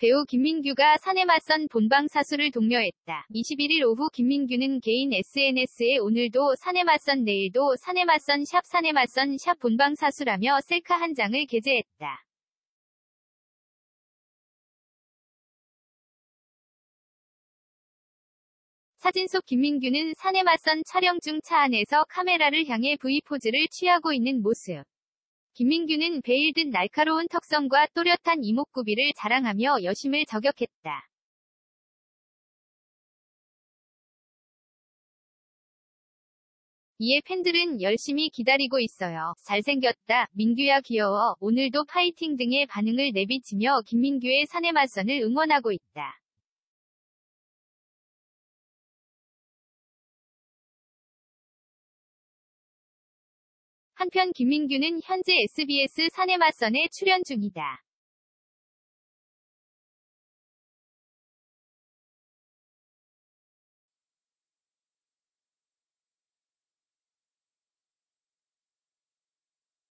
배우 김민규가 사내 맞선 본방 사수를 독려했다. 21일 오후 김민규는 개인 SNS에 오늘도 사내 맞선 내일도 사내 맞선 샵 사내 맞선 샵 본방 사수라며 셀카 한 장을 게재했다. 사진 속 김민규는 사내 맞선 촬영 중 차 안에서 카메라를 향해 V포즈를 취하고 있는 모습. 김민규는 베일 든 날카로운 턱선과 또렷한 이목구비를 자랑하며 여심을 저격했다. 이에 팬들은 열심히 기다리고 있어요. 잘생겼다. 민규야 귀여워. 오늘도 파이팅 등의 반응을 내비치며 김민규의 사내 맞선을 응원하고 있다. 한편 김민규는 현재 SBS 사내 맞선에 출연 중이다.